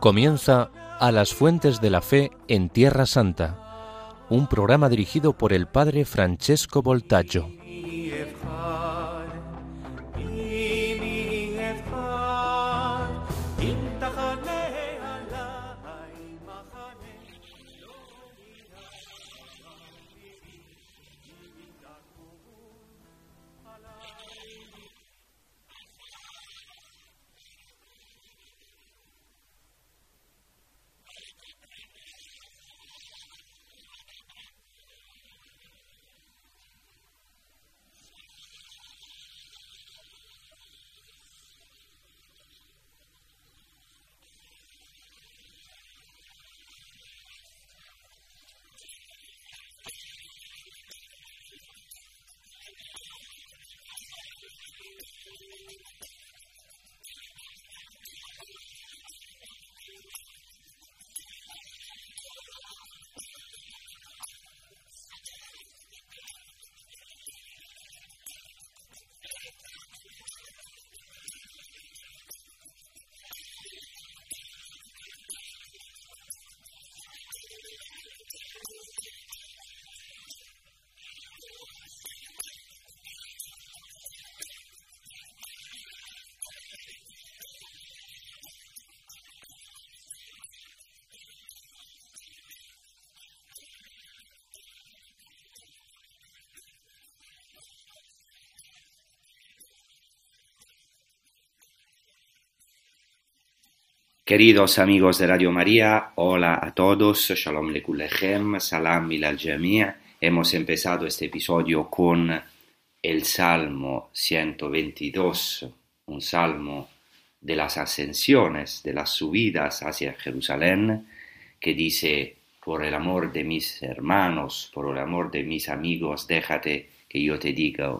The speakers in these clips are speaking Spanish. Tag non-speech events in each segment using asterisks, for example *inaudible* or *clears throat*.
Comienza A las Fuentes de la Fe en Tierra Santa, un programa dirigido por el padre Francesco Voltaggio. Queridos amigos de Radio María, hola a todos, Shalom Lekulechem, Salam Milal Jamia. Hemos empezado este episodio con el Salmo 122, un salmo de las ascensiones, de las subidas hacia Jerusalén, que dice, por el amor de mis hermanos, por el amor de mis amigos, déjate que yo te diga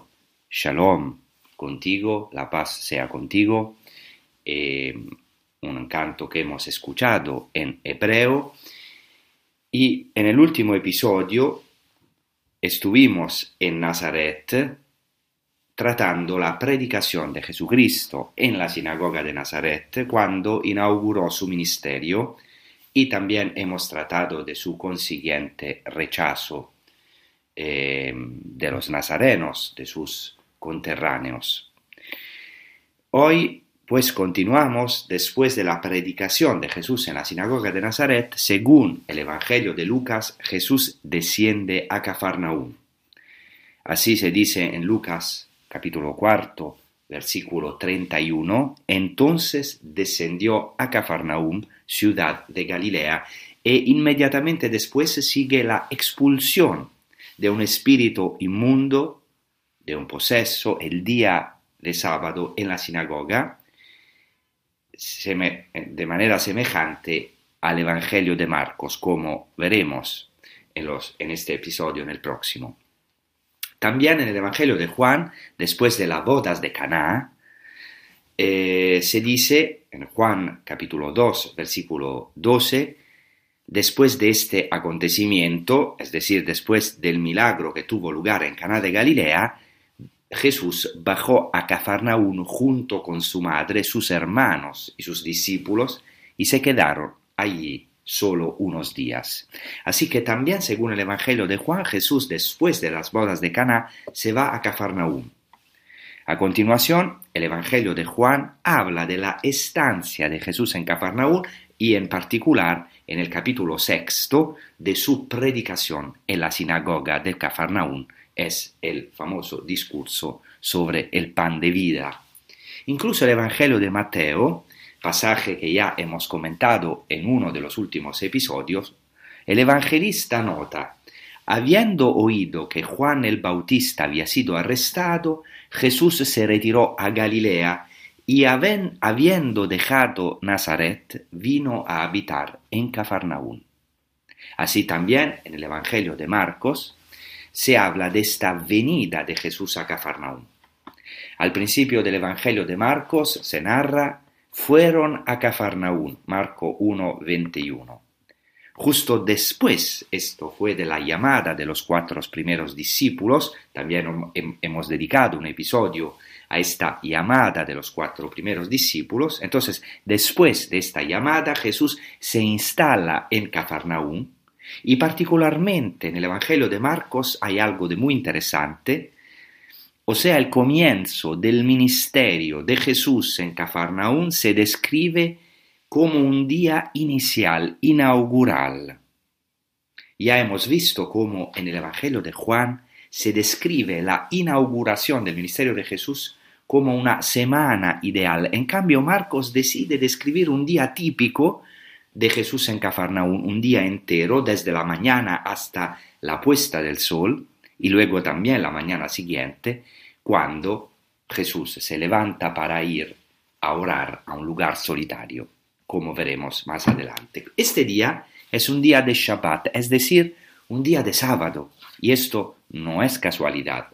Shalom contigo, la paz sea contigo. Eh, un canto que hemos escuchado en hebreo. Y en el último episodio estuvimos en Nazaret tratando la predicación de Jesucristo en la sinagoga de Nazaret cuando inauguró su ministerio y también hemos tratado de su consiguiente rechazo eh, de los nazarenos, de sus conterráneos. Hoy pues continuamos después de la predicación de Jesús en la sinagoga de Nazaret, según el Evangelio de Lucas, Jesús desciende a Cafarnaúm. Así se dice en Lucas capítulo cuarto, versículo 31, entonces descendió a Cafarnaúm, ciudad de Galilea, e inmediatamente después sigue la expulsión de un espíritu inmundo, de un poseso, el día de sábado en la sinagoga, de manera semejante al Evangelio de Marcos, como veremos en, los, en este episodio, en el próximo. También en el Evangelio de Juan, después de las bodas de Caná, eh, se dice en Juan capítulo 2, versículo 12, después de este acontecimiento, es decir, después del milagro que tuvo lugar en Caná de Galilea, Jesús bajó a Cafarnaún junto con su madre, sus hermanos y sus discípulos, y se quedaron allí solo unos días. Así que también, según el Evangelio de Juan, Jesús, después de las bodas de Caná, se va a Cafarnaún. A continuación, el Evangelio de Juan habla de la estancia de Jesús en Cafarnaún y en particular en el capítulo sexto de su predicación en la sinagoga de Cafarnaún es el famoso discurso sobre el pan de vida. Incluso el Evangelio de Mateo, pasaje que ya hemos comentado en uno de los últimos episodios, el evangelista nota, habiendo oído que Juan el Bautista había sido arrestado, Jesús se retiró a Galilea y habiendo dejado Nazaret, vino a habitar en Cafarnaún. Así también en el Evangelio de Marcos, se habla de esta venida de Jesús a Cafarnaúm. Al principio del Evangelio de Marcos se narra fueron a Cafarnaún, Marco 1, 21. Justo después, esto fue de la llamada de los cuatro primeros discípulos, también hemos dedicado un episodio a esta llamada de los cuatro primeros discípulos. Entonces, después de esta llamada, Jesús se instala en Cafarnaúm y particularmente en el Evangelio de Marcos hay algo de muy interesante, o sea, el comienzo del ministerio de Jesús en Cafarnaúm se describe como un día inicial, inaugural. Ya hemos visto cómo en el Evangelio de Juan se describe la inauguración del ministerio de Jesús como una semana ideal. En cambio, Marcos decide describir un día típico de Jesús en Cafarnaúm, un día entero, desde la mañana hasta la puesta del sol, y luego también la mañana siguiente, cuando Jesús se levanta para ir a orar a un lugar solitario, como veremos más adelante. Este día es un día de Shabbat, es decir, un día de sábado, y esto no es casualidad.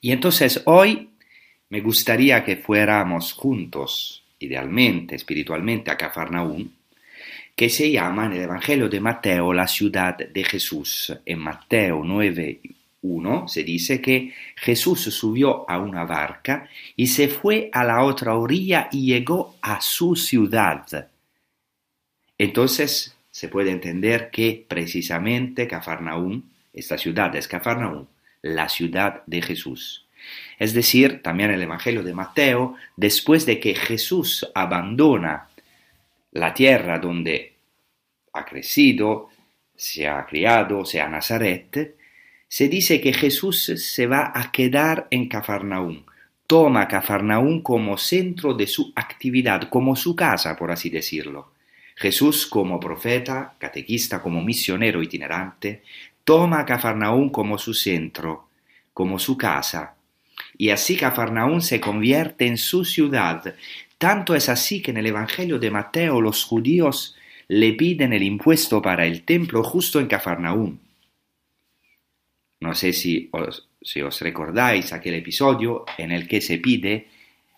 Y entonces hoy me gustaría que fuéramos juntos idealmente, espiritualmente, a Cafarnaúm, que se llama en el Evangelio de Mateo la ciudad de Jesús. En Mateo 9.1 se dice que Jesús subió a una barca y se fue a la otra orilla y llegó a su ciudad. Entonces se puede entender que precisamente Cafarnaúm, esta ciudad es Cafarnaúm, la ciudad de Jesús. Es decir, también el Evangelio de Mateo, después de que Jesús abandona la tierra donde ha crecido, se ha criado, sea Nazaret, se dice que Jesús se va a quedar en Cafarnaúm. Toma Cafarnaúm como centro de su actividad, como su casa, por así decirlo. Jesús como profeta, catequista, como misionero itinerante, toma Cafarnaúm como su centro, como su casa, y así Cafarnaún se convierte en su ciudad. Tanto es así que en el Evangelio de Mateo los judíos le piden el impuesto para el templo justo en Cafarnaún. No sé si os, recordáis aquel episodio en el que se pide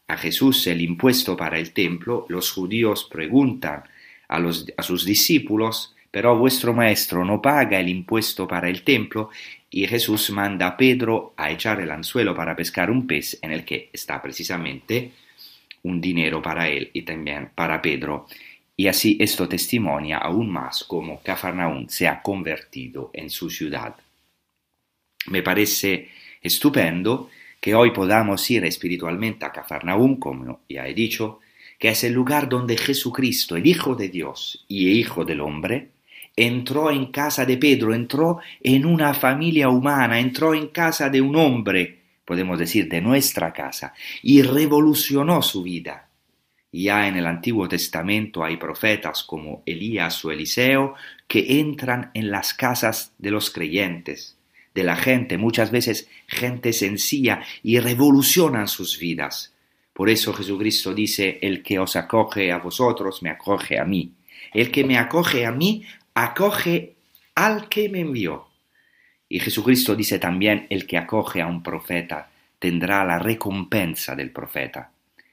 a Jesús el impuesto para el templo, los judíos preguntan a sus discípulos, pero vuestro maestro no paga el impuesto para el templo y Jesús manda a Pedro a echar el anzuelo para pescar un pez en el que está precisamente un dinero para él y también para Pedro. Y así esto testimonia aún más cómo Cafarnaún se ha convertido en su ciudad. Me parece estupendo que hoy podamos ir espiritualmente a Cafarnaún, como ya he dicho, que es el lugar donde Jesucristo, el Hijo de Dios y Hijo del Hombre, entró en casa de Pedro, entró en una familia humana, entró en casa de un hombre, podemos decir, de nuestra casa, y revolucionó su vida. Ya en el Antiguo Testamento hay profetas como Elías o Eliseo que entran en las casas de los creyentes, de la gente, muchas veces gente sencilla, y revolucionan sus vidas. Por eso Jesucristo dice, el que os acoge a vosotros, me acoge a mí. El que me acoge a mí, acoge al que me envió. Y Jesucristo dice también, el que acoge a un profeta tendrá la recompensa del profeta.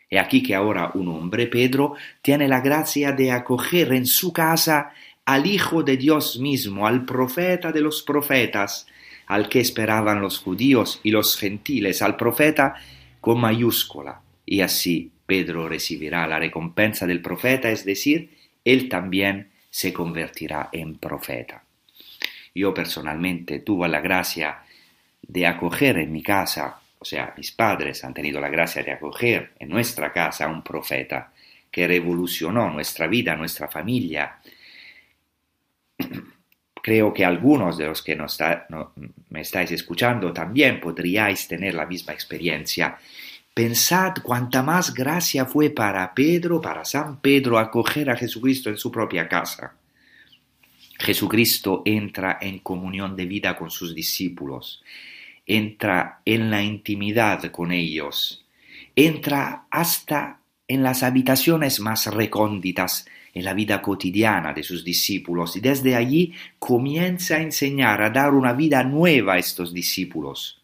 He aquí que ahora un hombre, Pedro, tiene la gracia de acoger en su casa al Hijo de Dios mismo, al profeta de los profetas, al que esperaban los judíos y los gentiles, al profeta con mayúscula. Y así Pedro recibirá la recompensa del profeta, es decir, él también se convertirá en profeta. Yo personalmente tuve la gracia de acoger en mi casa, o sea, mis padres han tenido la gracia de acoger en nuestra casa a un profeta que revolucionó nuestra vida, nuestra familia. *clears throat* Creo que algunos de los que me estáis escuchando también podríais tener la misma experiencia. Pensad cuánta más gracia fue para Pedro, para San Pedro, acoger a Jesucristo en su propia casa. Jesucristo entra en comunión de vida con sus discípulos, entra en la intimidad con ellos, entra hasta en las habitaciones más recónditas en la vida cotidiana de sus discípulos y desde allí comienza a enseñar, a dar una vida nueva a estos discípulos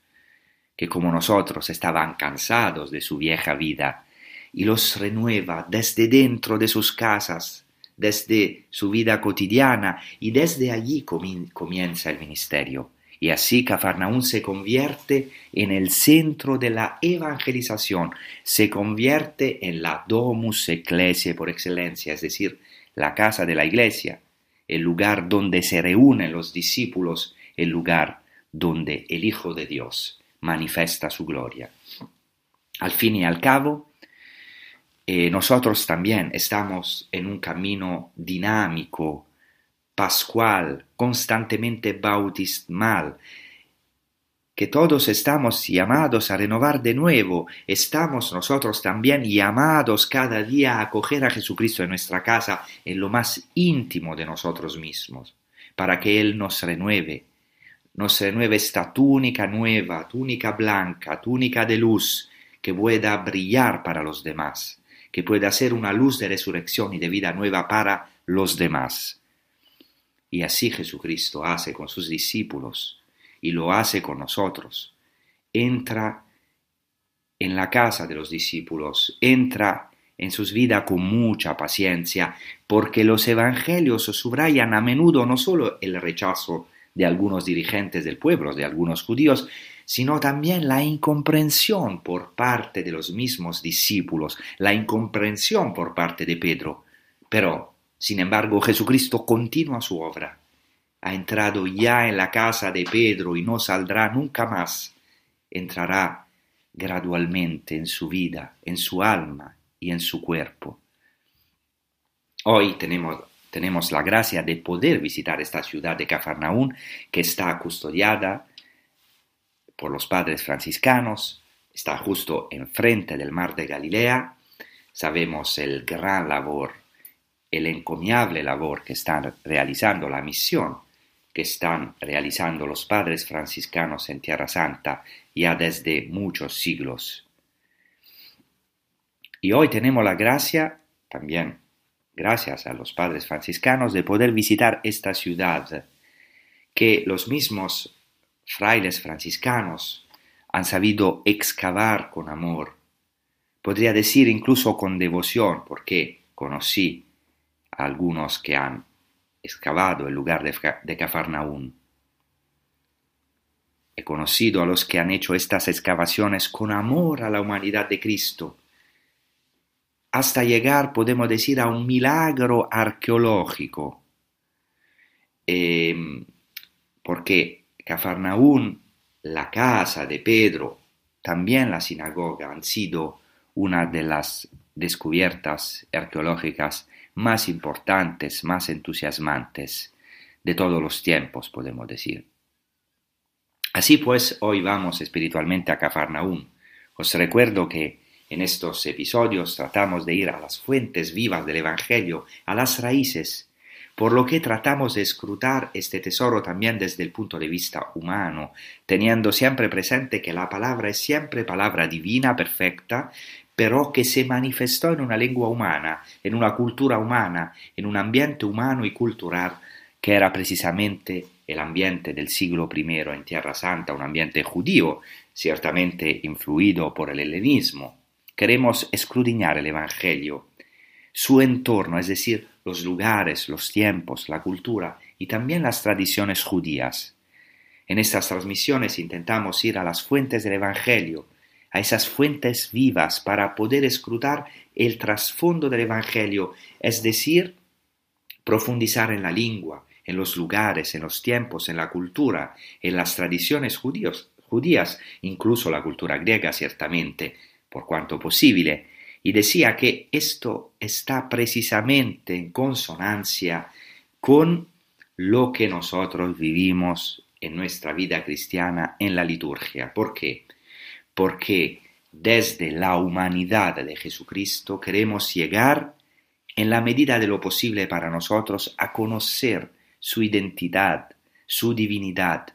que como nosotros estaban cansados de su vieja vida, y los renueva desde dentro de sus casas, desde su vida cotidiana y desde allí comienza el ministerio. Y así Cafarnaún se convierte en el centro de la evangelización, se convierte en la domus ecclesiae por excelencia, es decir, la casa de la iglesia, el lugar donde se reúnen los discípulos, el lugar donde el Hijo de Dios manifiesta su gloria. Al fin y al cabo, eh, nosotros también estamos en un camino dinámico, pascual, constantemente bautismal, que todos estamos llamados a renovar de nuevo, estamos nosotros también llamados cada día a acoger a Jesucristo en nuestra casa, en lo más íntimo de nosotros mismos, para que Él nos renueve, nos renueve esta túnica nueva, túnica blanca, túnica de luz, que pueda brillar para los demás que pueda ser una luz de resurrección y de vida nueva para los demás. Y así Jesucristo hace con sus discípulos y lo hace con nosotros. Entra en la casa de los discípulos, entra en sus vidas con mucha paciencia, porque los evangelios subrayan a menudo no solo el rechazo de algunos dirigentes del pueblo, de algunos judíos, sino también la incomprensión por parte de los mismos discípulos, la incomprensión por parte de Pedro. Pero, sin embargo, Jesucristo continúa su obra. Ha entrado ya en la casa de Pedro y no saldrá nunca más. Entrará gradualmente en su vida, en su alma y en su cuerpo. Hoy tenemos, tenemos la gracia de poder visitar esta ciudad de Cafarnaún que está custodiada por los padres franciscanos, está justo enfrente del mar de Galilea, sabemos el gran labor, el encomiable labor que están realizando, la misión que están realizando los padres franciscanos en Tierra Santa ya desde muchos siglos. Y hoy tenemos la gracia, también gracias a los padres franciscanos, de poder visitar esta ciudad que los mismos frailes franciscanos han sabido excavar con amor, podría decir incluso con devoción, porque conocí a algunos que han excavado el lugar de, de Cafarnaún. He conocido a los que han hecho estas excavaciones con amor a la humanidad de Cristo, hasta llegar, podemos decir, a un milagro arqueológico, eh, porque Cafarnaún, la casa de Pedro, también la sinagoga han sido una de las descubiertas arqueológicas más importantes, más entusiasmantes de todos los tiempos, podemos decir. Así pues, hoy vamos espiritualmente a Cafarnaún. Os recuerdo que en estos episodios tratamos de ir a las fuentes vivas del Evangelio, a las raíces, por lo que tratamos de escrutar este tesoro también desde el punto de vista humano, teniendo siempre presente que la palabra es siempre palabra divina, perfecta, pero que se manifestó en una lengua humana, en una cultura humana, en un ambiente humano y cultural que era precisamente el ambiente del siglo I en Tierra Santa, un ambiente judío, ciertamente influido por el helenismo. Queremos escudriñar el Evangelio, su entorno, es decir, los lugares, los tiempos, la cultura y también las tradiciones judías. En estas transmisiones intentamos ir a las fuentes del Evangelio, a esas fuentes vivas para poder escrutar el trasfondo del Evangelio, es decir, profundizar en la lengua, en los lugares, en los tiempos, en la cultura, en las tradiciones judías, incluso la cultura griega ciertamente, por cuanto posible, y decía que esto está precisamente en consonancia con lo que nosotros vivimos en nuestra vida cristiana en la liturgia. ¿Por qué? Porque desde la humanidad de Jesucristo queremos llegar en la medida de lo posible para nosotros a conocer su identidad, su divinidad,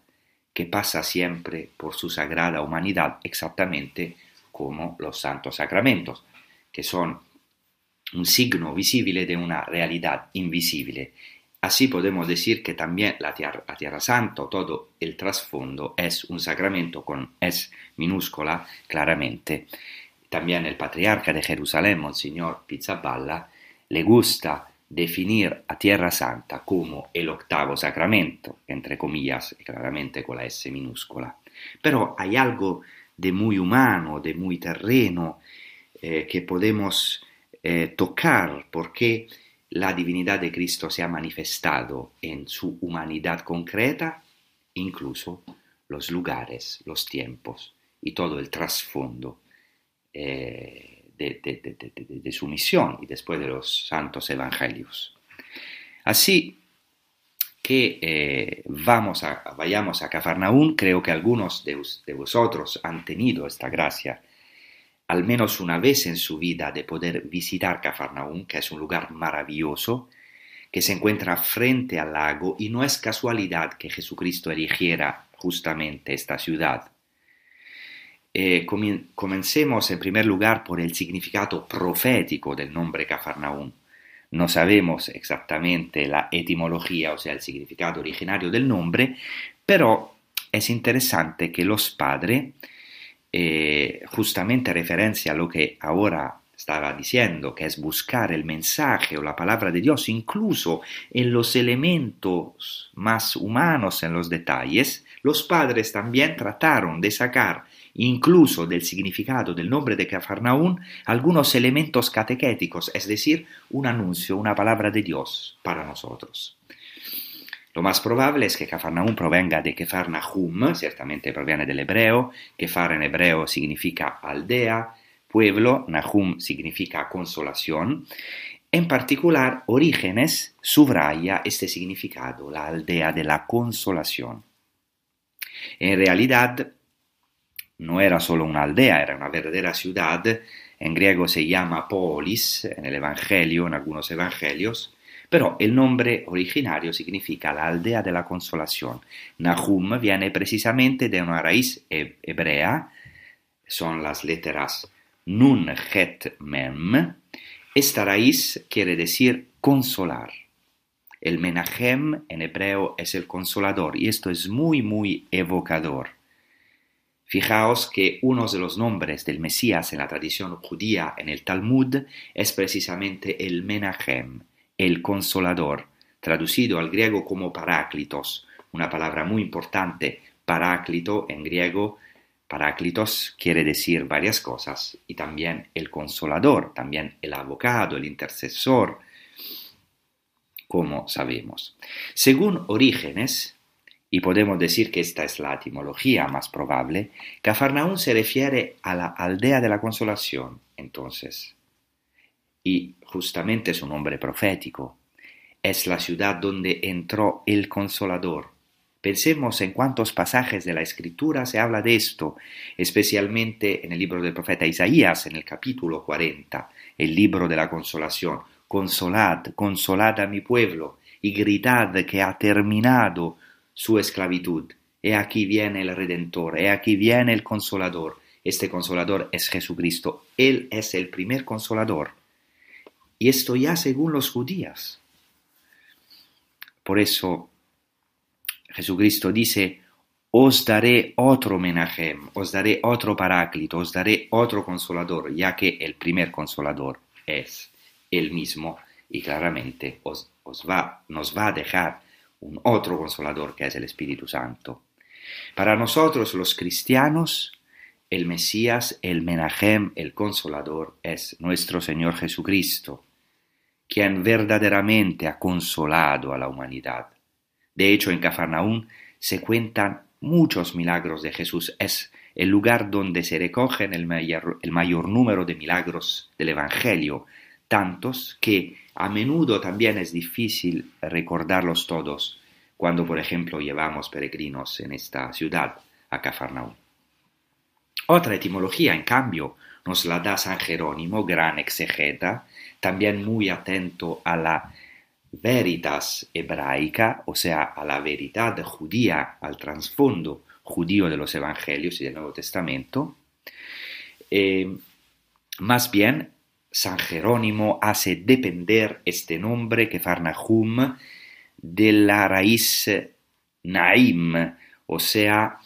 que pasa siempre por su sagrada humanidad, exactamente como los santos sacramentos que son un signo visible de una realidad invisible. Así podemos decir que también la tierra, la tierra Santa, todo el trasfondo, es un sacramento con S minúscula, claramente. También el patriarca de Jerusalén, Monsignor Pizzaballa, le gusta definir a Tierra Santa como el octavo sacramento, entre comillas, claramente con la S minúscula. Pero hay algo de muy humano, de muy terreno, eh, que podemos eh, tocar porque la divinidad de Cristo se ha manifestado en su humanidad concreta, incluso los lugares, los tiempos y todo el trasfondo eh, de, de, su misión y después de los santos evangelios. Así que eh, vamos a, vayamos a Cafarnaún, creo que algunos de, vosotros han tenido esta gracia al menos una vez en su vida de poder visitar Cafarnaún, que es un lugar maravilloso, que se encuentra frente al lago y no es casualidad que Jesucristo eligiera justamente esta ciudad. Eh, comencemos en primer lugar por el significado profético del nombre Cafarnaún. No sabemos exactamente la etimología, o sea, el significado originario del nombre, pero es interesante que los padres, eh, justamente referencia a lo que ahora estaba diciendo, que es buscar el mensaje o la palabra de Dios, incluso en los elementos más humanos, en los detalles, los padres también trataron de sacar incluso del significado del nombre de Cafarnaún, algunos elementos catequéticos, es decir, un anuncio, una palabra de Dios para nosotros. Lo más probable es que Cafarnaún provenga de Kefarnahum, ciertamente proviene del hebreo, Kefar en hebreo significa aldea, pueblo, Nahum significa consolación. En particular, Orígenes subraya este significado, la aldea de la consolación. En realidad, no era solo una aldea, era una verdadera ciudad, en griego se llama polis, en el Evangelio, en algunos evangelios, pero el nombre originario significa la aldea de la consolación. Nahum viene precisamente de una raíz hebrea, son las letras Nun Het Mem. Esta raíz quiere decir consolar. El Menachem en hebreo es el consolador y esto es muy, muy evocador. Fijaos que uno de los nombres del Mesías en la tradición judía en el Talmud es precisamente el Menachem, el consolador, traducido al griego como paráclitos, una palabra muy importante. Paráclito en griego, paráclitos quiere decir varias cosas y también el consolador, también el abogado, el intercesor, como sabemos. Según Orígenes, y podemos decir que esta es la etimología más probable, Cafarnaún se refiere a la aldea de la consolación, entonces. Y justamente es un nombre profético. Es la ciudad donde entró el consolador. Pensemos en cuántos pasajes de la escritura se habla de esto, especialmente en el libro del profeta Isaías, en el capítulo 40, el libro de la consolación. Consolad, consolad a mi pueblo, y gritad que ha terminado su esclavitud. He aquí viene el Redentor, he aquí viene el Consolador. Este Consolador es Jesucristo. Él es el primer Consolador. Y esto ya según los judíos. Por eso Jesucristo dice, os daré otro Menahem, os daré otro Paráclito, os daré otro Consolador, ya que el primer Consolador es el mismo y claramente os va, nos va a dejar un otro consolador que es el Espíritu Santo. Para nosotros los cristianos, el Mesías, el Menahem, el consolador, es nuestro Señor Jesucristo, quien verdaderamente ha consolado a la humanidad. De hecho, en Cafarnaún se cuentan muchos milagros de Jesús. Es el lugar donde se recogen el mayor, el mayor número de milagros del Evangelio, tantos que a menudo también es difícil recordarlos todos cuando, por ejemplo, llevamos peregrinos en esta ciudad, a Cafarnaúm. Otra etimología, en cambio, nos la da San Jerónimo, gran exegeta, también muy atento a la veritas hebraica, o sea, a la veridad judía, al trasfondo judío de los Evangelios y del Nuevo Testamento. Eh, más bien, San Jerónimo hace depender este nombre que Farnahum de la raíz Naim, o sea,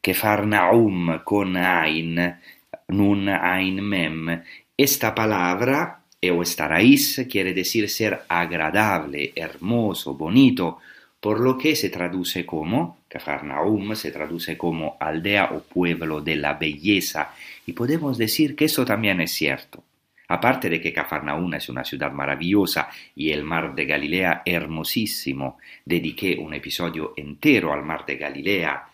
que Farnaum con Ain, Nun Ain Mem. Esta palabra o esta raíz quiere decir ser agradable, hermoso, bonito, por lo que se traduce como, Cafarnaum se traduce como aldea o pueblo de la belleza, y podemos decir que eso también es cierto. Aparte de que Cafarnaum es una ciudad maravillosa y el mar de Galilea hermosísimo, dediqué un episodio entero al mar de Galilea.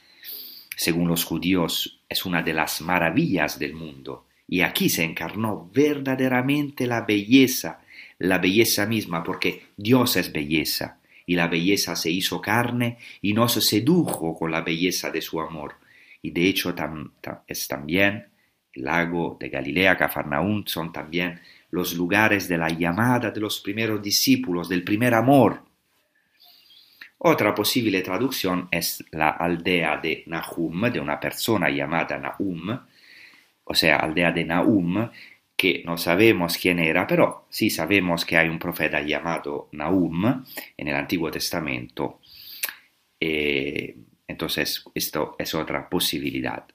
Según los judíos, es una de las maravillas del mundo. Y aquí se encarnó verdaderamente la belleza, la belleza misma, porque Dios es belleza, y la belleza se hizo carne y nos sedujo con la belleza de su amor. Y de hecho es también el lago de Galilea, Cafarnaún, son también los lugares de la llamada de los primeros discípulos, del primer amor. Otra posible traducción es la aldea de Nahum, de una persona llamada Nahum, o sea, aldea de Nahum, que no sabemos quién era, pero sí sabemos que hay un profeta llamado Nahum en el Antiguo Testamento. Eh, entonces, esto es otra posibilidad.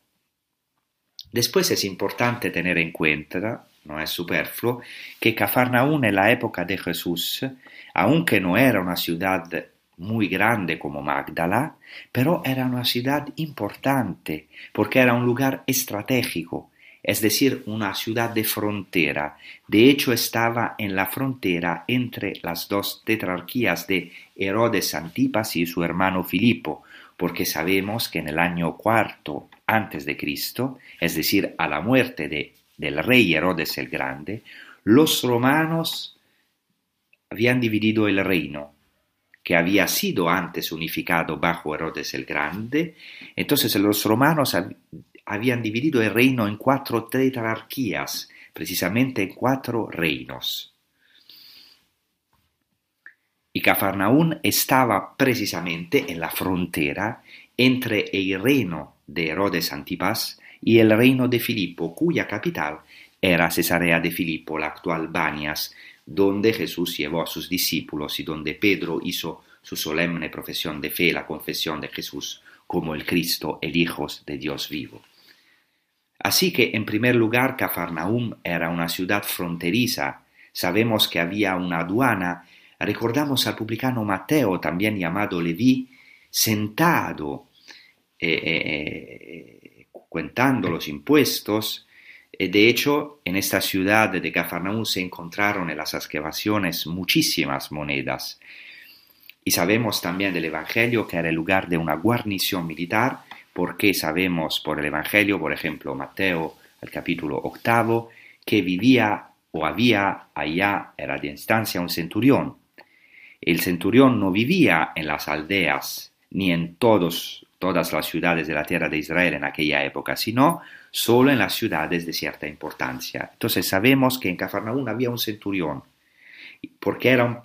Después es importante tener en cuenta, no es superfluo, que Cafarnaún en la época de Jesús, aunque no era una ciudad muy grande como Magdala, pero era una ciudad importante porque era un lugar estratégico es decir, una ciudad de frontera. De hecho, estaba en la frontera entre las dos tetrarquías de Herodes Antipas y su hermano Filipo, porque sabemos que en el año cuarto antes de Cristo, es decir, a la muerte de, del rey Herodes el Grande, los romanos habían dividido el reino que había sido antes unificado bajo Herodes el Grande, entonces los romanos habían dividido el reino en cuatro tetrarquías, precisamente en cuatro reinos. Y Cafarnaún estaba precisamente en la frontera entre el reino de Herodes Antipas y el reino de Filipo, cuya capital era Cesarea de Filipo, la actual Banias, donde Jesús llevó a sus discípulos y donde Pedro hizo su solemne profesión de fe, la confesión de Jesús como el Cristo, el Hijo de Dios vivo. Así que, en primer lugar, Cafarnaum era una ciudad fronteriza. Sabemos que había una aduana. Recordamos al publicano Mateo, también llamado Leví, sentado, eh, eh, eh contando los impuestos. De hecho, en esta ciudad de Cafarnaum se encontraron en las excavaciones muchísimas monedas. Y sabemos también del Evangelio que era el lugar de una guarnición militar porque sabemos por el Evangelio, por ejemplo, Mateo, el capítulo octavo, que vivía o había allá era de instancia un centurión. El centurión no vivía en las aldeas ni en todos, todas las ciudades de la tierra de Israel en aquella época, sino solo en las ciudades de cierta importancia. Entonces sabemos que en Cafarnaún había un centurión, porque era un,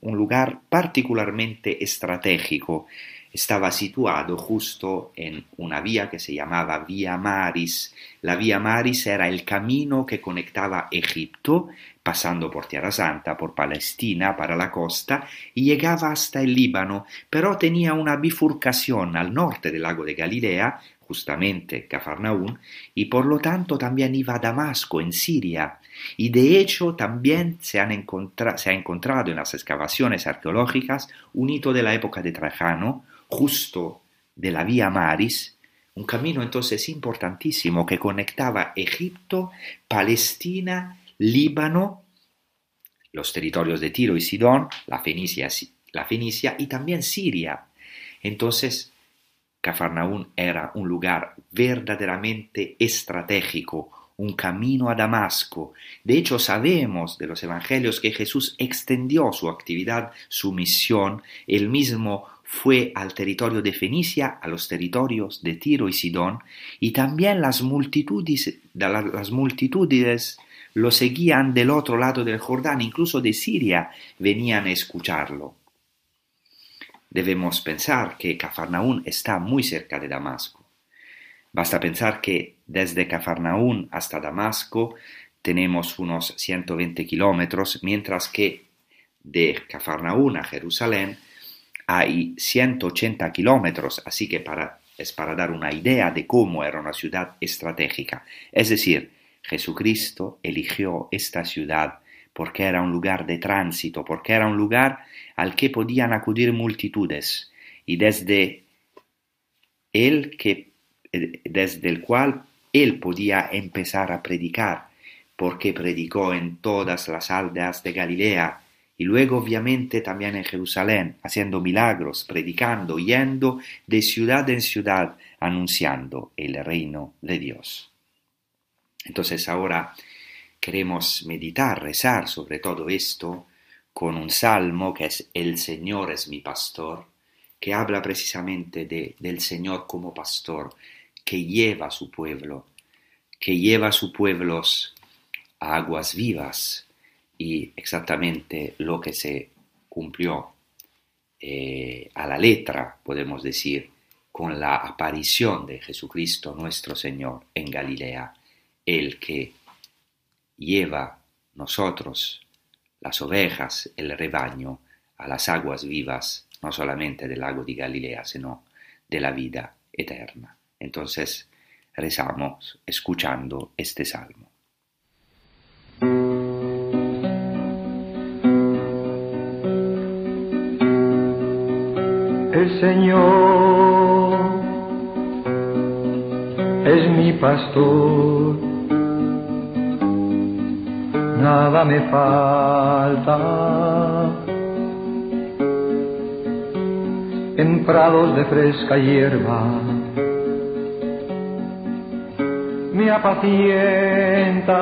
un lugar particularmente estratégico estaba situado justo en una vía que se llamaba Vía Maris. La Vía Maris era el camino que conectaba Egipto, pasando por Tierra Santa, por Palestina, para la costa, y llegaba hasta el Líbano, pero tenía una bifurcación al norte del lago de Galilea, justamente Cafarnaún, y por lo tanto también iba a Damasco, en Siria. Y de hecho también se, se ha encontrado en las excavaciones arqueológicas un hito de la época de Trajano, justo de la vía Maris, un camino entonces importantísimo que conectaba Egipto, Palestina, Líbano, los territorios de Tiro y Sidón, la Fenicia, la Fenicia y también Siria. Entonces, Cafarnaún era un lugar verdaderamente estratégico, un camino a Damasco. De hecho, sabemos de los evangelios que Jesús extendió su actividad, su misión, el mismo fue al territorio de Fenicia, a los territorios de Tiro y Sidón, y también las multitudes, las multitudes lo seguían del otro lado del Jordán, incluso de Siria venían a escucharlo. Debemos pensar que Cafarnaún está muy cerca de Damasco. Basta pensar que desde Cafarnaún hasta Damasco tenemos unos 120 kilómetros, mientras que de Cafarnaún a Jerusalén hay 180 kilómetros, así que para, es para dar una idea de cómo era una ciudad estratégica. Es decir, Jesucristo eligió esta ciudad porque era un lugar de tránsito, porque era un lugar al que podían acudir multitudes y desde él que eh, desde el cual él podía empezar a predicar, porque predicó en todas las aldeas de Galilea y luego obviamente también en Jerusalén, haciendo milagros, predicando, yendo de ciudad en ciudad, anunciando el reino de Dios. Entonces ahora queremos meditar, rezar sobre todo esto con un salmo que es El Señor es mi pastor, que habla precisamente de, del Señor como pastor, que lleva a su pueblo, que lleva a sus pueblos a aguas vivas y exactamente lo que se cumplió eh, a la letra, podemos decir, con la aparición de Jesucristo nuestro Señor en Galilea, el que lleva nosotros, las ovejas, el rebaño, a las aguas vivas, no solamente del lago de Galilea, sino de la vida eterna. Entonces, rezamos escuchando este salmo. Señor es mi pastor nada me falta. En prados de fresca hierba me apacienta.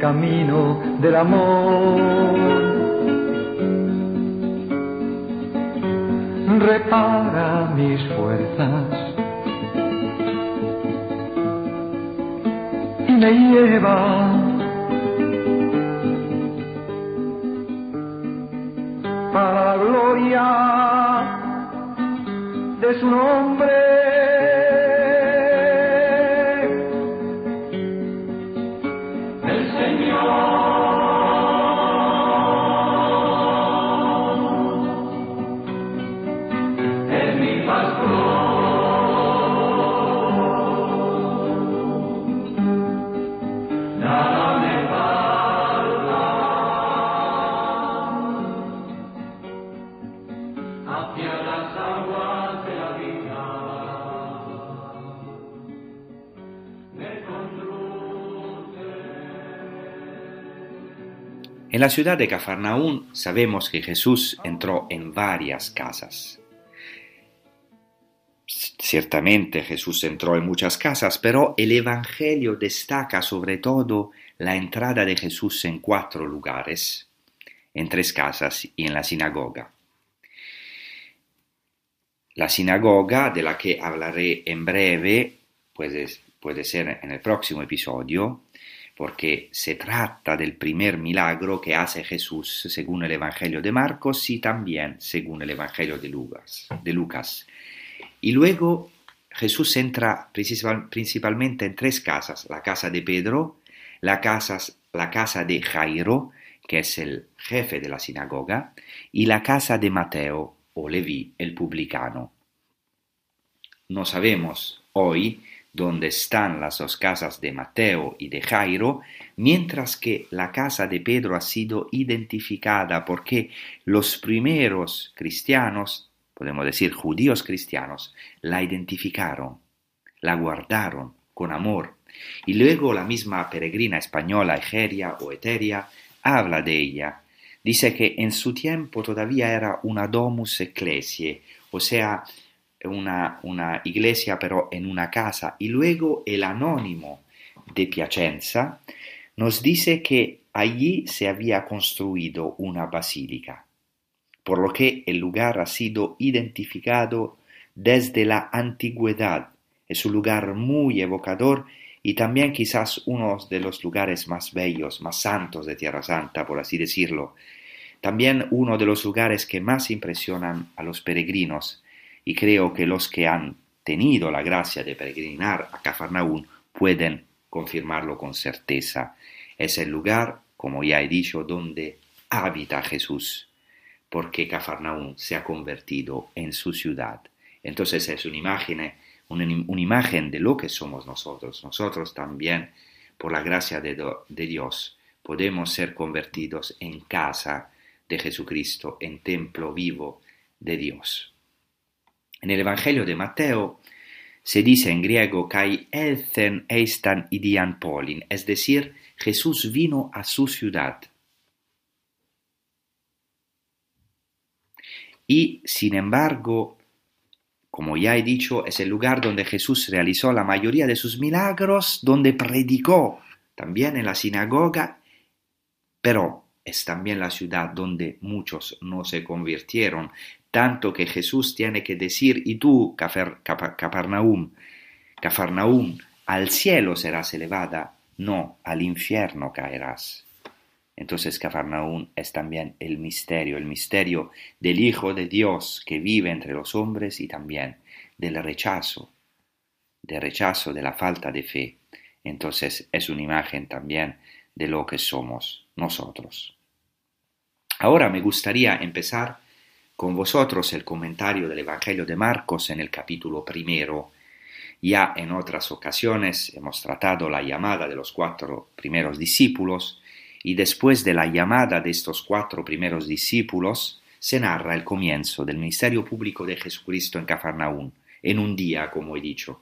Camino del amor. Repara mis fuerzas y me lleva para la gloria de su nombre. En la ciudad de Cafarnaún sabemos que Jesús entró en varias casas. Ciertamente Jesús entró en muchas casas, pero el Evangelio destaca sobre todo la entrada de Jesús en cuatro lugares, en tres casas y en la sinagoga. La sinagoga, de la que hablaré en breve, puede, puede ser en el próximo episodio, porque se trata del primer milagro que hace Jesús según el Evangelio de Marcos y también según el Evangelio de Lucas. Y luego Jesús entra principal- principalmente en tres casas, la casa de Pedro, la casa, la casa de Jairo, que es el jefe de la sinagoga, y la casa de Mateo o Leví, el publicano. No sabemos hoy dónde están las dos casas de Mateo y de Jairo, mientras que la casa de Pedro ha sido identificada porque los primeros cristianos, podemos decir judíos cristianos, la identificaron, la guardaron con amor. Y luego la misma peregrina española Egeria o Eteria habla de ella. Dice que en su tiempo todavía era una domus ecclesiae, o sea, una, una iglesia pero en una casa. Y luego el anónimo de Piacenza nos dice que allí se había construido una basílica, por lo que el lugar ha sido identificado desde la antigüedad. Es un lugar muy evocador y también quizás uno de los lugares más bellos, más santos de Tierra Santa, por así decirlo. También uno de los lugares que más impresionan a los peregrinos y creo que los que han tenido la gracia de peregrinar a Cafarnaún pueden confirmarlo con certeza. Es el lugar, como ya he dicho, donde habita Jesús, porque Cafarnaún se ha convertido en su ciudad. Entonces es una imagen, una, imagen de lo que somos nosotros. Nosotros también, por la gracia de, de Dios, podemos ser convertidos en casa de Jesucristo, en templo vivo de Dios. En el Evangelio de Mateo se dice en griego kai elthen eistan idian polin, es decir, Jesús vino a su ciudad. Y, sin embargo, como ya he dicho, es el lugar donde Jesús realizó la mayoría de sus milagros, donde predicó, también en la sinagoga, pero es también la ciudad donde muchos no se convirtieron, tanto que Jesús tiene que decir, y tú, Capernaum, Cafarnaum, al cielo serás elevada, no, al infierno caerás. Entonces Cafarnaum es también el misterio, el misterio del Hijo de Dios que vive entre los hombres y también del rechazo, del rechazo de la falta de fe. Entonces es una imagen también de lo que somos nosotros. Ahora me gustaría empezar con vosotros el comentario del Evangelio de Marcos en el capítulo primero. Ya en otras ocasiones hemos tratado la llamada de los cuatro primeros discípulos y después de la llamada de estos cuatro primeros discípulos se narra el comienzo del ministerio público de Jesucristo en Cafarnaún, en un día, como he dicho.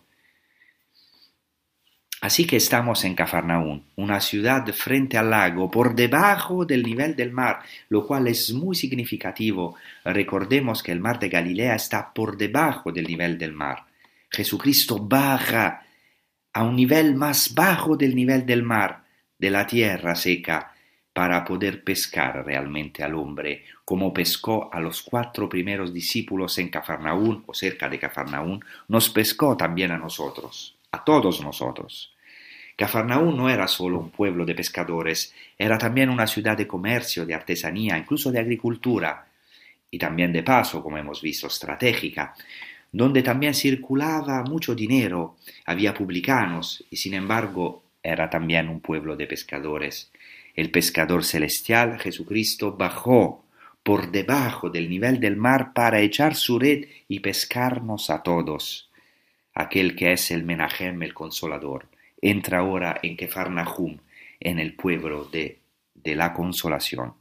Así que estamos en Cafarnaún, una ciudad frente al lago, por debajo del nivel del mar, lo cual es muy significativo. Recordemos que el mar de Galilea está por debajo del nivel del mar. Jesucristo baja a un nivel más bajo del nivel del mar, de la tierra seca, para poder pescar realmente al hombre, como pescó a los cuatro primeros discípulos en Cafarnaún o cerca de Cafarnaún, nos pescó también a nosotros a todos nosotros. Cafarnaún no era solo un pueblo de pescadores, era también una ciudad de comercio, de artesanía, incluso de agricultura, y también de paso, como hemos visto, estratégica, donde también circulaba mucho dinero, había publicanos, y sin embargo era también un pueblo de pescadores. El pescador celestial, Jesucristo, bajó por debajo del nivel del mar para echar su red y pescarnos a todos aquel que es el Menahem, el consolador, entra ahora en Kefarnahum, en el pueblo de, de la consolación.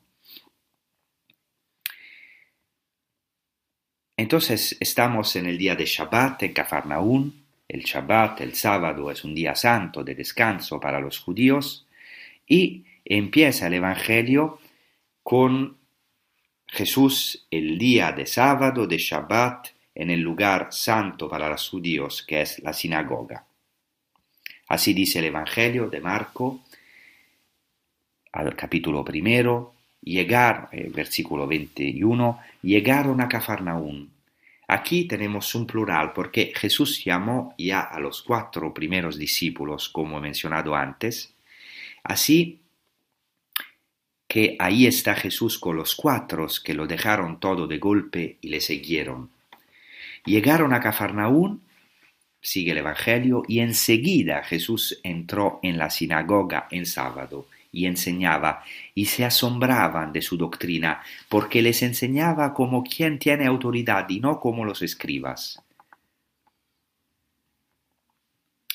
Entonces estamos en el día de Shabbat en Cafarnaún. El Shabbat, el sábado, es un día santo de descanso para los judíos y empieza el Evangelio con Jesús el día de sábado, de Shabbat, en el lugar santo para los judíos que es la sinagoga. Así dice el Evangelio de Marco al capítulo primero, llegar, eh, versículo 21, llegaron a Cafarnaún. Aquí tenemos un plural porque Jesús llamó ya a los cuatro primeros discípulos, como he mencionado antes. Así que ahí está Jesús con los cuatro que lo dejaron todo de golpe y le siguieron. Llegaron a Cafarnaún, sigue el Evangelio, y enseguida Jesús entró en la sinagoga en sábado y enseñaba, y se asombraban de su doctrina, porque les enseñaba como quien tiene autoridad y no como los escribas.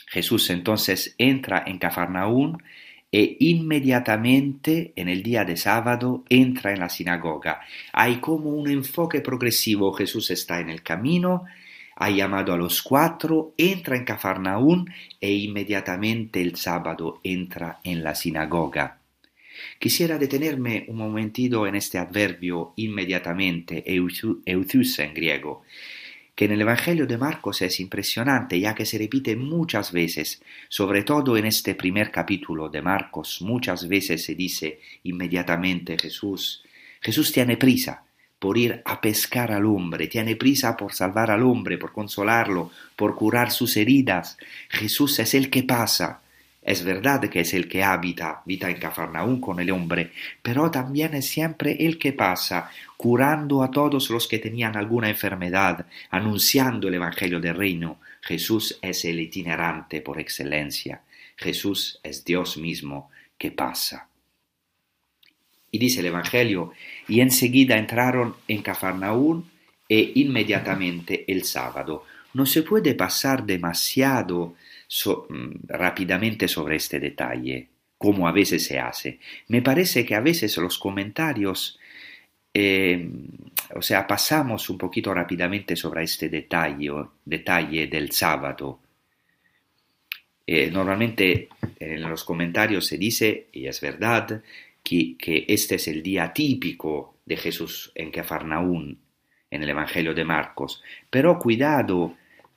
Jesús entonces entra en Cafarnaún e inmediatamente en el día de sábado entra en la sinagoga. Hay como un enfoque progresivo. Jesús está en el camino, ha llamado a los cuatro, entra en Cafarnaún e inmediatamente el sábado entra en la sinagoga. Quisiera detenerme un momentito en este adverbio inmediatamente, euthus en griego. Que en el Evangelio de Marcos es impresionante, ya que se repite muchas veces, sobre todo en este primer capítulo de Marcos, muchas veces se dice inmediatamente Jesús, Jesús tiene prisa por ir a pescar al hombre, tiene prisa por salvar al hombre, por consolarlo, por curar sus heridas. Jesús es el que pasa, es verdad que es el que habita, habita en Cafarnaún con el hombre, pero también es siempre el que pasa, curando a todos los que tenían alguna enfermedad, anunciando el Evangelio del Reino. Jesús es el itinerante por excelencia. Jesús es Dios mismo que pasa. Y dice el Evangelio, y enseguida entraron en Cafarnaún e inmediatamente el sábado. No se puede pasar demasiado so, mm, rápidamente sobre este detalle, como a veces se hace. Me parece que a veces los comentarios, eh, o sea, pasamos un poquito rápidamente sobre este detalle, detalle del sábado. Eh, normalmente en los comentarios se dice, y es verdad, que, que, este es el día típico de Jesús en Cafarnaún, en el Evangelio de Marcos. Pero cuidado,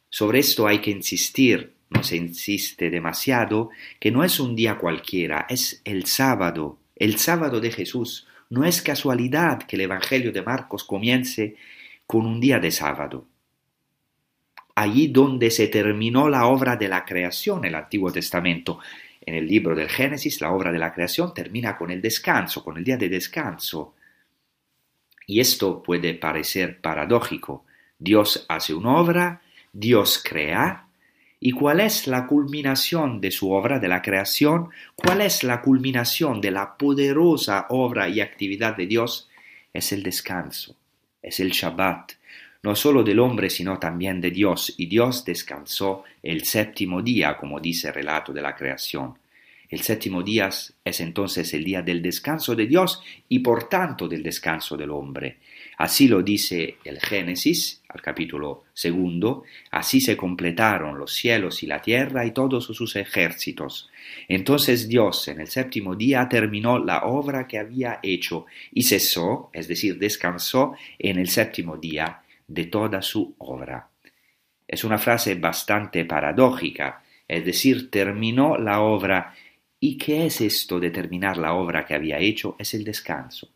sobre esto hay que insistir, no se insiste demasiado, que no es un día cualquiera, es el sábado, el sábado de Jesús. No es casualidad que el Evangelio de Marcos comience con un día de sábado. Allí donde se terminó la obra de la creación, el Antiguo Testamento, en el libro del Génesis, la obra de la creación termina con el descanso, con el día de descanso. Y esto puede parecer paradójico. Dios hace una obra, Dios crea, ¿Y cuál es la culminación de su obra de la creación? ¿Cuál es la culminación de la poderosa obra y actividad de Dios? Es el descanso, es el Shabbat, no solo del hombre, sino también de Dios, y Dios descansó el séptimo día, como dice el relato de la creación. El séptimo día es entonces el día del descanso de Dios y por tanto del descanso del hombre. Así lo dice el Génesis, al capítulo segundo, así se completaron los cielos y la tierra y todos sus ejércitos. Entonces Dios en el séptimo día terminó la obra que había hecho y cesó, es decir, descansó en el séptimo día de toda su obra. Es una frase bastante paradójica, es decir, terminó la obra. ¿Y qué es esto de terminar la obra que había hecho? Es el descanso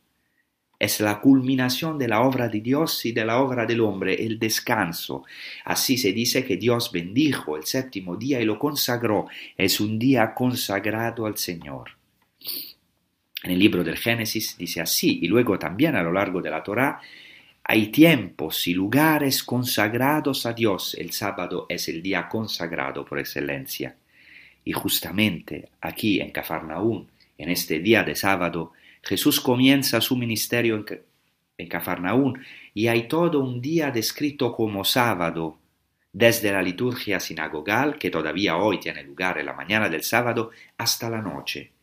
es la culminación de la obra de Dios y de la obra del hombre, el descanso. Así se dice que Dios bendijo el séptimo día y lo consagró. Es un día consagrado al Señor. En el libro del Génesis dice así, y luego también a lo largo de la Torá, hay tiempos y lugares consagrados a Dios. El sábado es el día consagrado por excelencia. Y justamente aquí en Cafarnaún, en este día de sábado, Jesús comienza su ministerio en, Cafarnaún y hay todo un día descrito como sábado, desde la liturgia sinagogal, que todavía hoy tiene lugar en la mañana del sábado, hasta la noche.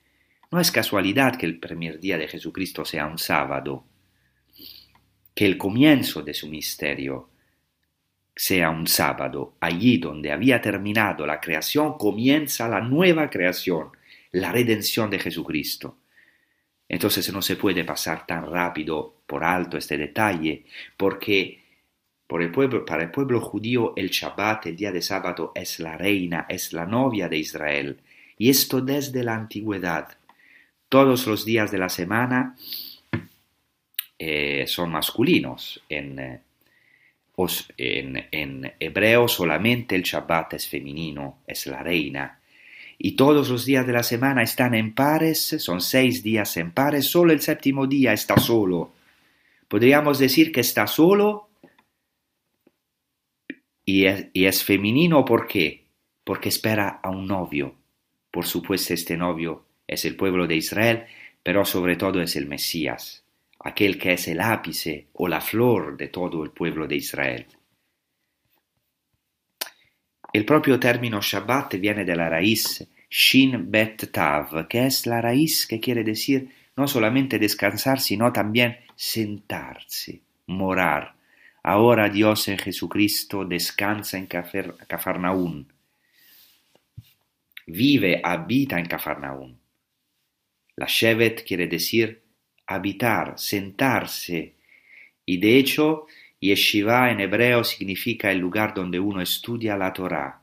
No es casualidad que el primer día de Jesucristo sea un sábado, que el comienzo de su misterio sea un sábado. Allí donde había terminado la creación comienza la nueva creación, la redención de Jesucristo. Entonces no se puede pasar tan rápido por alto este detalle, porque para el pueblo judío el Shabbat, el día de sábado, es la reina, es la novia de Israel, y esto desde la antigüedad. Todos los días de la semana eh, son masculinos. En, eh, en, en hebreo solamente el Shabbat es femenino, es la reina y todos los días de la semana están en pares, son seis días en pares, solo el séptimo día está solo. Podríamos decir que está solo y es, femenino ¿por qué? Porque espera a un novio. Por supuesto este novio es el pueblo de Israel, pero sobre todo es el Mesías, aquel que es el ápice o la flor de todo el pueblo de Israel. El propio término Shabbat viene de la raíz Shin Bet Tav, que es la raíz que quiere decir no solamente descansar, sino también sentarse, morar. Ahora Dios en Jesucristo descansa en Cafarnaún. Vive, habita en Cafarnaún. La Shevet quiere decir habitar, sentarse. Y de hecho, Yeshiva en hebreo significa el lugar donde uno estudia la Torah,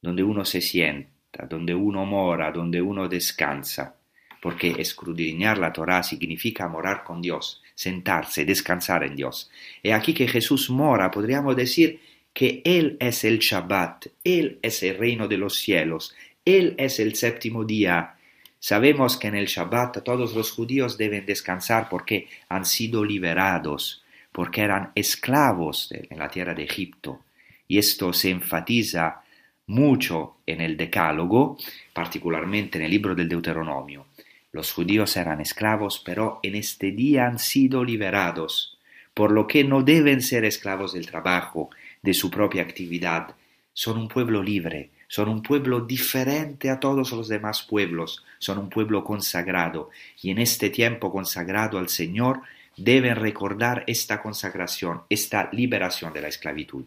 donde uno se sienta, donde uno mora, donde uno descansa, porque escudriñar la Torah significa morar con Dios, sentarse, descansar en Dios. Y aquí que Jesús mora, podríamos decir que Él es el Shabbat, Él es el reino de los cielos, Él es el séptimo día. Sabemos que en el Shabbat todos los judíos deben descansar porque han sido liberados, porque eran esclavos en la tierra de Egipto. Y esto se enfatiza mucho en el Decálogo, particularmente en el libro del Deuteronomio. Los judíos eran esclavos, pero en este día han sido liberados, por lo que no deben ser esclavos del trabajo, de su propia actividad. Son un pueblo libre, son un pueblo diferente a todos los demás pueblos, son un pueblo consagrado, y en este tiempo consagrado al Señor deben recordar esta consagración, esta liberación de la esclavitud.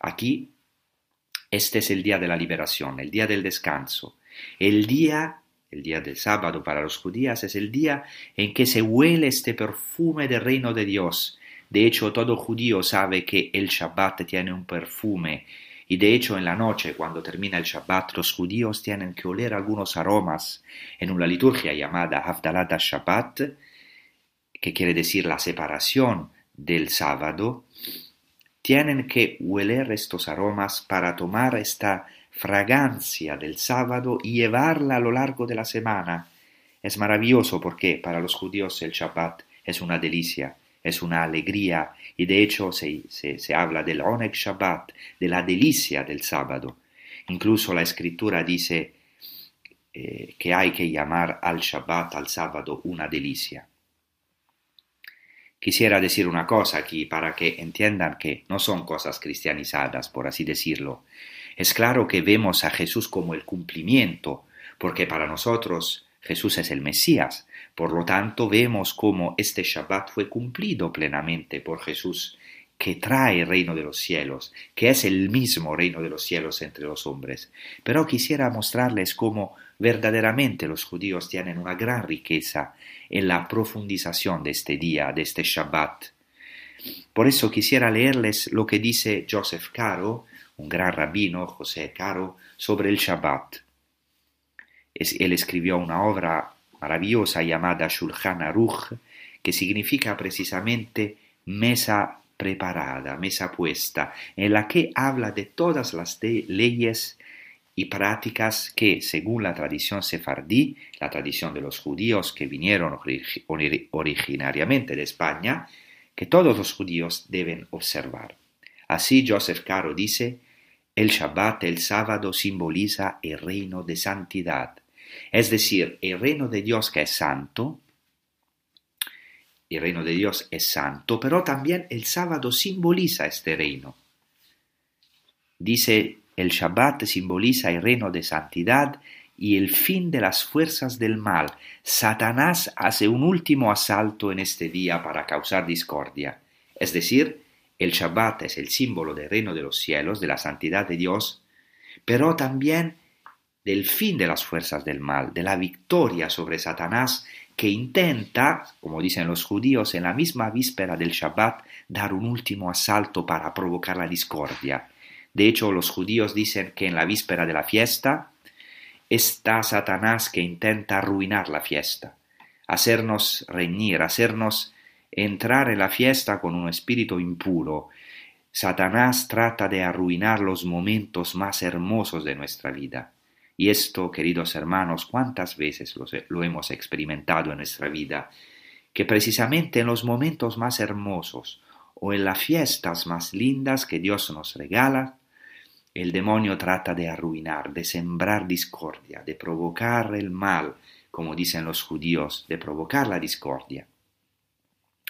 Aquí, este es el día de la liberación, el día del descanso, el día el día del sábado para los judíos es el día en que se huele este perfume del reino de Dios. De hecho, todo judío sabe que el Shabbat tiene un perfume. Y de hecho, en la noche, cuando termina el Shabbat, los judíos tienen que oler algunos aromas en una liturgia llamada Havdalat Shabbat, que quiere decir la separación del sábado. Tienen que hueler estos aromas para tomar esta fragancia del sábado y llevarla a lo largo de la semana. Es maravilloso porque para los judíos el Shabbat es una delicia, es una alegría y de hecho se, habla del Oneg Shabbat, de la delicia del sábado. Incluso la escritura dice eh, que hay que llamar al Shabbat, al sábado, una delicia. Quisiera decir una cosa aquí para que entiendan que no son cosas cristianizadas, por así decirlo. Es claro que vemos a Jesús como el cumplimiento, porque para nosotros Jesús es el Mesías. Por lo tanto, vemos cómo este Shabbat fue cumplido plenamente por Jesús, que trae el reino de los cielos, que es el mismo reino de los cielos entre los hombres. Pero quisiera mostrarles cómo verdaderamente los judíos tienen una gran riqueza en la profundización de este día, de este Shabbat. Por eso quisiera leerles lo que dice Joseph Caro un gran rabino, José Caro, sobre el Shabbat. él escribió una obra maravillosa llamada Shulchan Aruch, que significa precisamente mesa preparada, mesa puesta, en la que habla de todas las leyes y prácticas que, según la tradición sefardí, la tradición de los judíos que vinieron originariamente de España, que todos los judíos deben observar. Así Joseph Caro dice, el Shabbat, el sábado, simboliza el reino de santidad, es decir, el reino de Dios que es santo. El reino de Dios es santo, pero también el sábado simboliza este reino. Dice, el Shabbat simboliza el reino de santidad y el fin de las fuerzas del mal. Satanás hace un último asalto en este día para causar discordia, es decir, el Shabbat es el símbolo del reino de los cielos, de la santidad de Dios, pero también del fin de las fuerzas del mal, de la victoria sobre Satanás que intenta, como dicen los judíos, en la misma víspera del Shabbat, dar un último asalto para provocar la discordia. De hecho, los judíos dicen que en la víspera de la fiesta está Satanás que intenta arruinar la fiesta, hacernos reñir, hacernos entrar en la fiesta con un espíritu impuro. Satanás trata de arruinar los momentos más hermosos de nuestra vida. Y esto, queridos hermanos, cuántas veces lo, hemos experimentado en nuestra vida, que precisamente en los momentos más hermosos o en las fiestas más lindas que Dios nos regala, el demonio trata de arruinar, de sembrar discordia, de provocar el mal, como dicen los judíos, de provocar la discordia.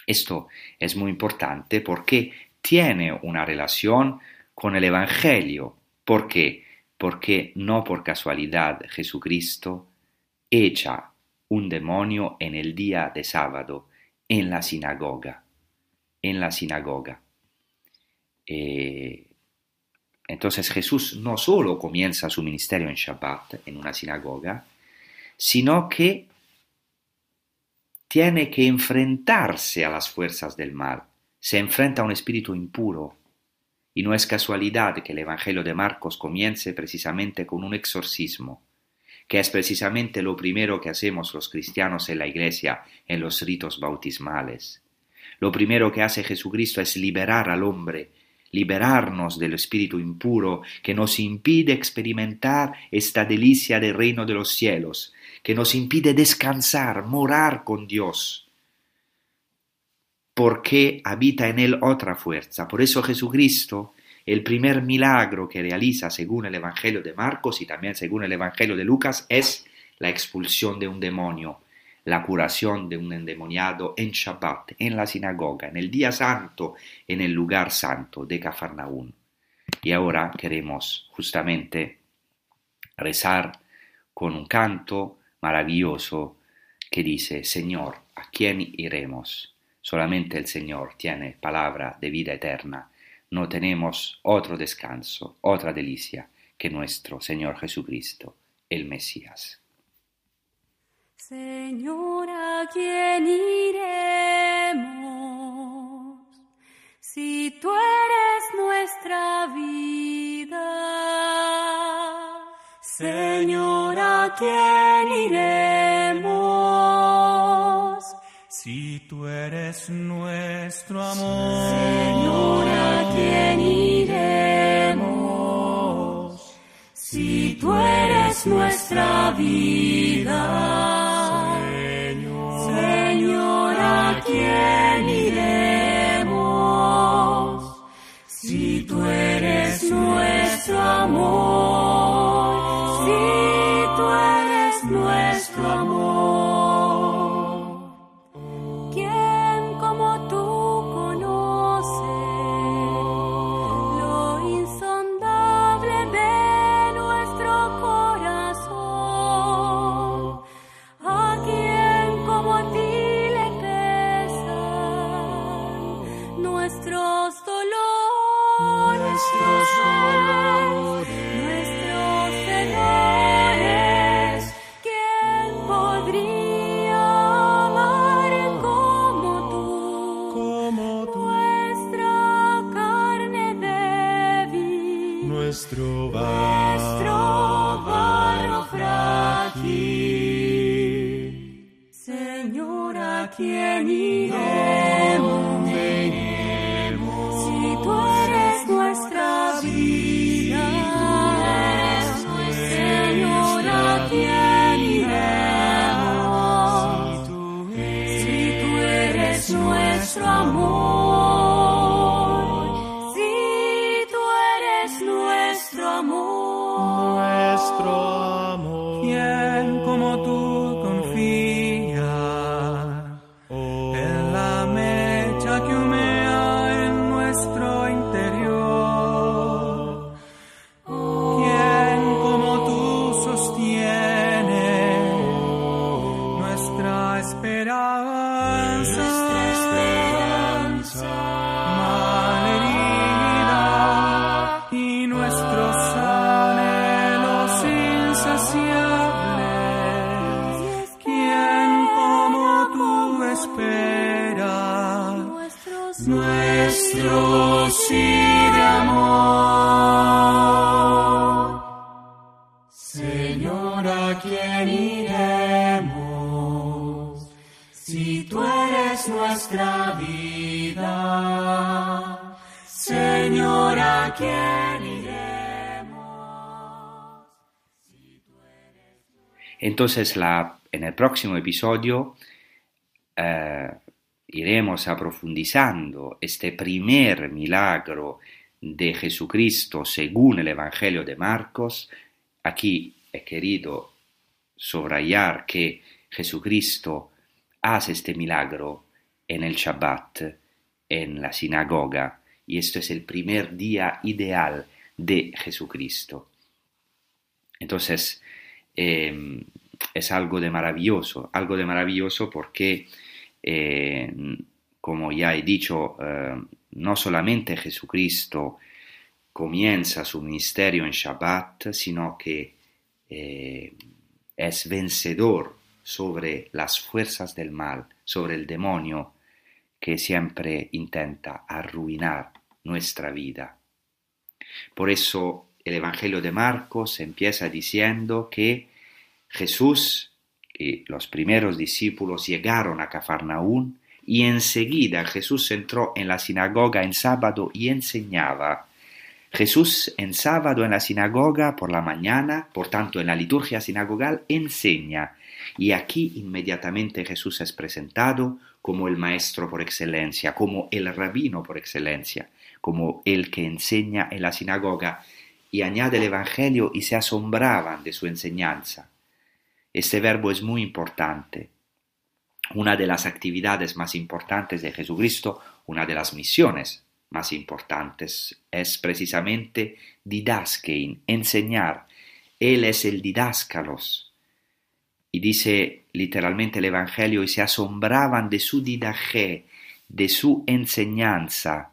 Esto es muy importante porque tiene una relación con el Evangelio. ¿Por qué? Porque no por casualidad Jesucristo echa un demonio en el día de sábado en la sinagoga. En la sinagoga. Eh, entonces Jesús no solo comienza su ministerio en Shabbat, en una sinagoga, sino que tiene que enfrentarse a las fuerzas del mal. se enfrenta a un espíritu impuro. Y no es casualidad que el Evangelio de Marcos comience precisamente con un exorcismo, que es precisamente lo primero que hacemos los cristianos en la iglesia en los ritos bautismales. Lo primero que hace Jesucristo es liberar al hombre, liberarnos del espíritu impuro que nos impide experimentar esta delicia del reino de los cielos, que nos impide descansar, morar con Dios porque habita en él otra fuerza. Por eso Jesucristo, el primer milagro que realiza según el Evangelio de Marcos y también según el Evangelio de Lucas es la expulsión de un demonio, la curación de un endemoniado en Shabbat, en la sinagoga, en el día santo, en el lugar santo de Cafarnaún. Y ahora queremos justamente rezar con un canto maravilloso que dice, Señor, ¿a quién iremos? Solamente el Señor tiene palabra de vida eterna. No tenemos otro descanso, otra delicia que nuestro Señor Jesucristo, el Mesías. Señor, ¿a quién iremos? Si tú eres nuestra vida. Señor, ¿a quién iremos? Si tú eres nuestro amor, Señor, ¿a quién iremos? Si tú eres nuestra vida. Quién iremos? Si tú eres nuestro amor. Entonces la- en el próximo episodio eh, iremos aprofundizando este primer milagro de Jesucristo según el Evangelio de Marcos. Aquí he querido subrayar que Jesucristo hace este milagro en el Shabbat, en la sinagoga, y esto es el primer día ideal de Jesucristo. Entonces, eh, es algo de maravilloso, algo de maravilloso porque, eh, como ya he dicho, eh, no solamente Jesucristo comienza su ministerio en Shabbat, sino que eh, es vencedor sobre las fuerzas del mal, sobre el demonio que siempre intenta arruinar nuestra vida. Por eso el Evangelio de Marcos empieza diciendo que Jesús y los primeros discípulos llegaron a Cafarnaún y enseguida Jesús entró en la sinagoga en sábado y enseñaba. Jesús en sábado en la sinagoga por la mañana, por tanto en la liturgia sinagogal, enseña. Y aquí inmediatamente Jesús es presentado como el maestro por excelencia, como el rabino por excelencia, como el que enseña en la sinagoga. Y añade el Evangelio y se asombraban de su enseñanza. Este verbo es muy importante. Una de las actividades más importantes de Jesucristo, una de las misiones más importantes, es precisamente didaskein, enseñar. Él es el didáscalos. Y dice literalmente el Evangelio, y se asombraban de su didaje, de su enseñanza.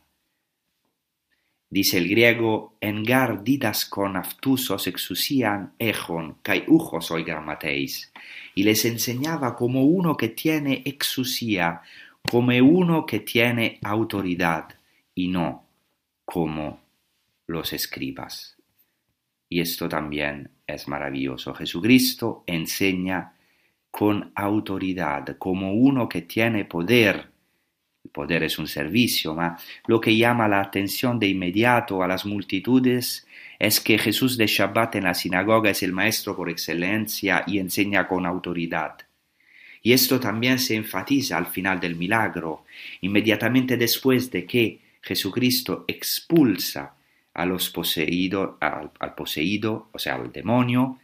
Dice el griego, engar didaskon aftusos exusian echon, kai ujos oigramateis, y les enseñaba como uno que tiene exusía, como uno que tiene autoridad, y no como los escribas. Y esto también es maravilloso. Jesucristo enseña con autoridad, como uno que tiene poder, poder es un servicio, ma lo que llama la atención de inmediato a las multitudes es que Jesús de Shabbat en la sinagoga es el maestro por excelencia y enseña con autoridad. Y esto también se enfatiza al final del milagro, inmediatamente después de que Jesucristo expulsa a los poseídos, al, al poseído, o sea, al demonio,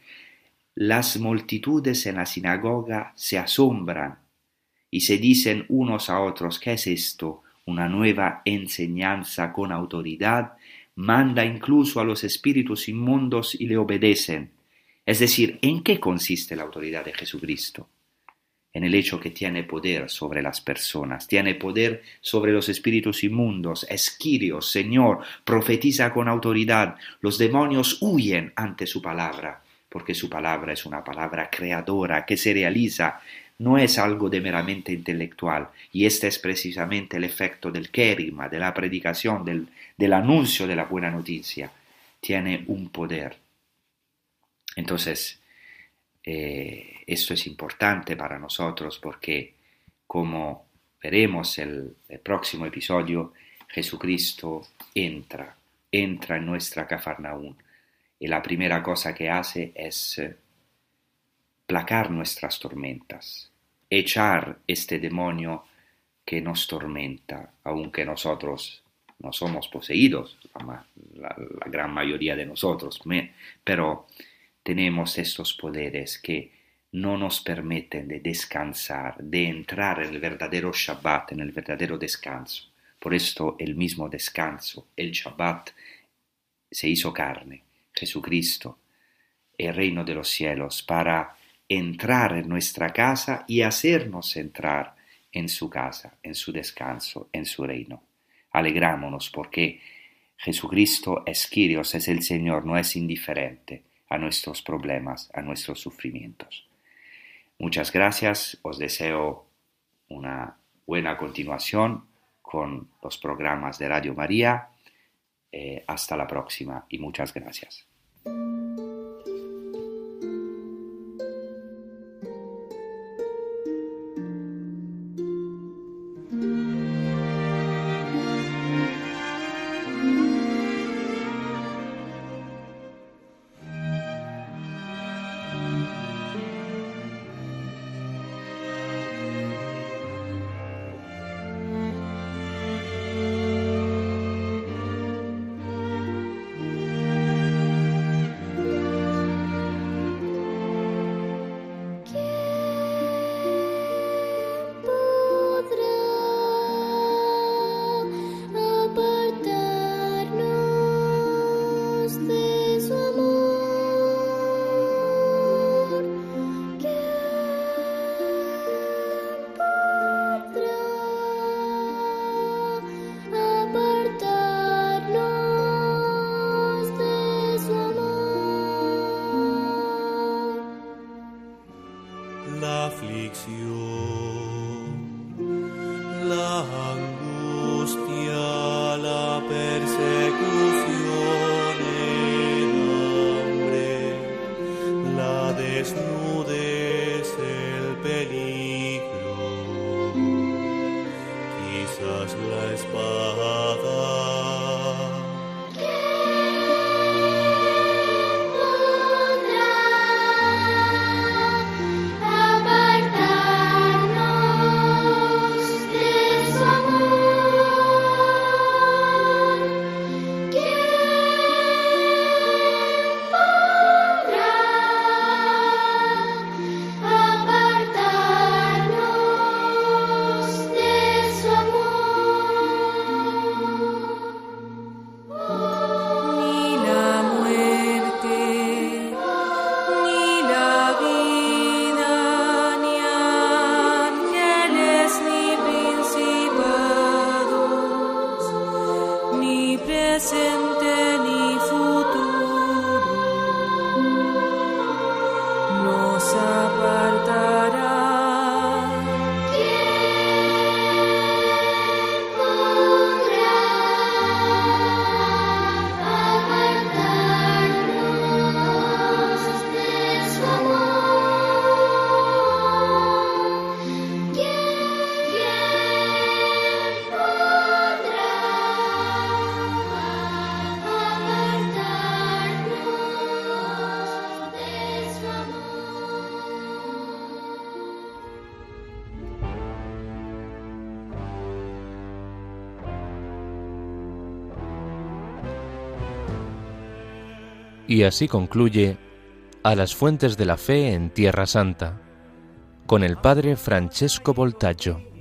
las multitudes en la sinagoga se asombran y se dicen unos a otros, ¿qué es esto? Una nueva enseñanza con autoridad, manda incluso a los espíritus inmundos y le obedecen. Es decir, ¿en qué consiste la autoridad de Jesucristo? En el hecho que tiene poder sobre las personas, tiene poder sobre los espíritus inmundos, es Señor, profetiza con autoridad, los demonios huyen ante su palabra, porque su palabra es una palabra creadora que se realiza no es algo de meramente intelectual, y este es precisamente el efecto del kerigma, de la predicación, del, del anuncio de la buena noticia. Tiene un poder. Entonces, eh, esto es importante para nosotros porque, como veremos el, el próximo episodio, Jesucristo entra, entra en nuestra Cafarnaún. Y la primera cosa que hace es placar nuestras tormentas, echar este demonio que nos tormenta, aunque nosotros no somos poseídos, la, gran mayoría de nosotros, pero tenemos estos poderes que no nos permiten de descansar, de entrar en el verdadero Shabbat, en el verdadero descanso. Por esto el mismo descanso, el Shabbat, se hizo carne, Jesucristo, el reino de los cielos, para entrar en nuestra casa y hacernos entrar en su casa, en su descanso, en su reino. Alegrámonos porque Jesucristo es Kyrios, es el Señor, no es indiferente a nuestros problemas, a nuestros sufrimientos. Muchas gracias, os deseo una buena continuación con los programas de Radio María. Eh, hasta la próxima y muchas gracias. y así concluye A las fuentes de la fe en Tierra Santa, con el padre Francesco Voltaggio.